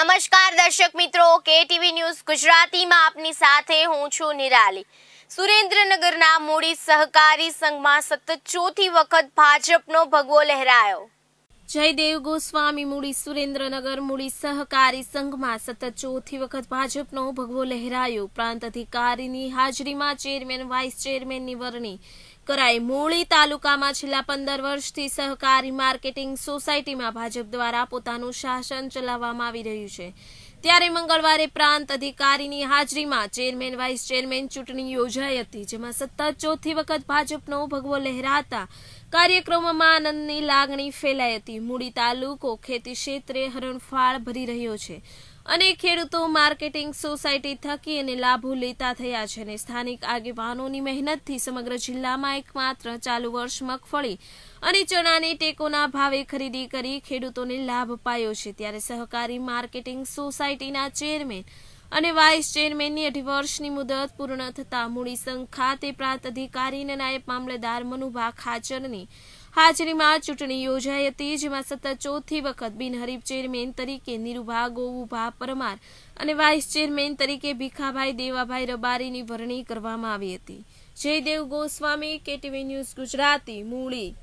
નમસ્કાર દર્શક મિત્રો, કેટીવી ન્યૂઝ ગુજરાતીમાં આપની સાથે હું છું નિરાલી. સુરેન્દ્રનગરના મૂડી સહકારી સંઘમાં સતત ચોથી વખત ભાજપનો ભગવો લહેરાયો. જયદેવ ગોસ્વામી, મૂડી સુરેન્દ્રનગર મૂડી સહકારી સંઘમાં સતત ચોથી વખત ભાજપનો ભગવો લહેરાયો. પ્રાંત અધિકારીની હાજરીમાં ચેરમેન, વાઇસ ચેરમેનની વરણી. કરાઈ મૂળી તાલુકામાં છેલ્લા પંદર વર્ષથી સહકારી માર્કેટિંગ સોસાયટીમાં ભાજપ દ્વારા પોતાનું શાસન ચલાવવામાં આવી રહ્યું છે. ત્યારે મંગળવારે પ્રાંત અધિકારીની હાજરીમાં ચેરમેન, વાઇસ ચેરમેન ચૂંટણી યોજાઈ હતી, જેમાં સતત ચોથી વખત ભાજપનો ભગવો લહેરાતા કાર્યક્રમોમાં આનંદની લાગણી ફેલાઈ હતી. મૂડી તાલુકો ખેતી ક્ષેત્રે હરણફાળ ભરી રહ્યો છે. અને ખેડૂતો માર્કેટિંગ સોસાયટી થકી અને લાભો લેતા થયા છે અને સ્થાનિક આગેવાનોની મહેનતથી સમગ્ર જિલ્લામાં એકમાત્ર ચાલુ વર્ષ મગફળી અને ચણાની ટેકોના ભાવે ખરીદી કરી ખેડૂતોને લાભ અપાયો છે. ત્યારે સહકારી માર્કેટિંગ સોસાયટીના ચેરમેન અને વાઇસ ચેરમેનની અઢી વર્ષની મુદત પૂર્ણ થતા મૂડી સંઘ ખાતે પ્રાંત અધિકારી અને નાયબ મામલેદાર મનુભા ખાચરની હાજરીમાં ચૂંટણી યોજાઈ હતી, જેમાં સતત ચોથી વખત બિનહરીફ ચેરમેન તરીકે નિરુભા ગોવુભા પરમાર અને વાઇસ ચેરમેન તરીકે ભીખાભાઈ દેવાભાઈ રબારીની વરણી કરવામાં આવી હતી. Jaydev Goswami, KTV news Gujarati, Muli.